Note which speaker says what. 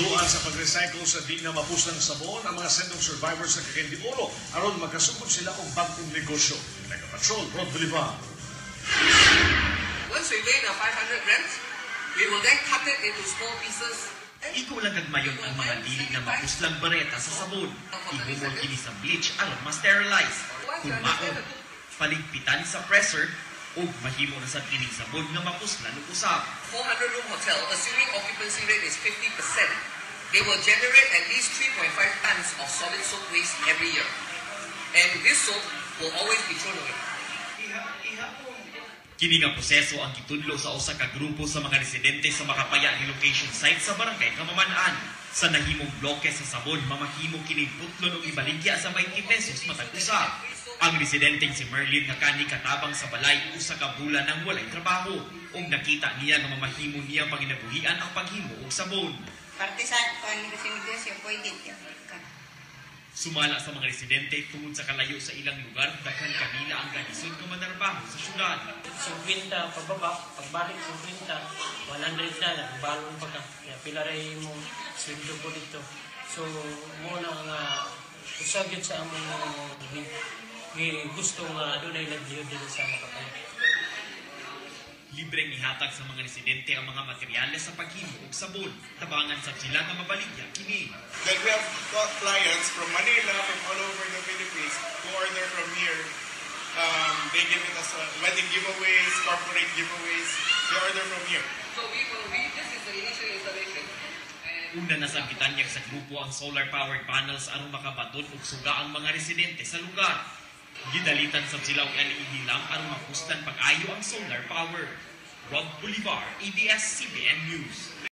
Speaker 1: Duduan sa pag-recycle sa di na mapuslang sabon ang mga sendong survivors sa Cagayan de Oro aron magkasugod sila og bagong negosyo. Nagka-patrol, Rod Bolivar.
Speaker 2: Once we weigh the 500 grams, we will then cut it into small pieces.
Speaker 3: Ikaw lang nagmayon ang mga dili na mapuslang bareta sa sabon. Ihumol kini sa bleach aron ma-sterilize. Kung maon, paligpitan sa presser o mahimo na sa kining sabon nga mapuslan ug usab.
Speaker 2: 400 room hotel, assuming occupancy rate is 50%, they will generate at least 3.5 tons of solid soap waste every year. And this soap will always be thrown away.
Speaker 3: Kini nga proseso ang gitudlo sa usa ka grupo sa mga residente sa Makapaya relocation site sa barangay Kamamanaan. Sa nahimong bloke sa sabon, mamahimo kini putlon og ibaligya sa 20 pesos matag usa. Ang residenteng si Merlin nga kani katabang sa balay usa ka bulan nang walay trabaho ug nakita niya nga mamahimo niya panginabuhian ang paghimo og sabon.
Speaker 4: Parte sa kasi negosyo pwede.
Speaker 3: Sumala sa mga residente tungod sa kalayo sa ilang lugar, daghan kanila ang ganisod nga manarbaho sa syudad.
Speaker 5: 50 pababa, pagbalik 50, 100 na, balon pa ka. Kaya pila rin mo sweldo ko dito. So, muna nga, usagit sa among gi- gi- gusto nga doon ay nagdiyo din sa makapaya.
Speaker 3: Libreng ihatag sa mga residente ang mga materyales sa paghimo og sabon. Tabangan sa sila nga mabaligya kini.
Speaker 6: Then we have got clients from Manila, from all over the Philippines who order from here. Um, they give it us uh, wedding giveaways, corporate giveaways. They order from here.
Speaker 2: So we will read, this is the initial installation. And
Speaker 3: Una na sa Bitanya sa grupo ang solar-powered panels aron makabaton og suga ang mga residente sa lugar. Gidalitan sa sila og LED lamp aron mapustan pag-ayo ang solar power. Rob Bolivar, ABS-CBN News.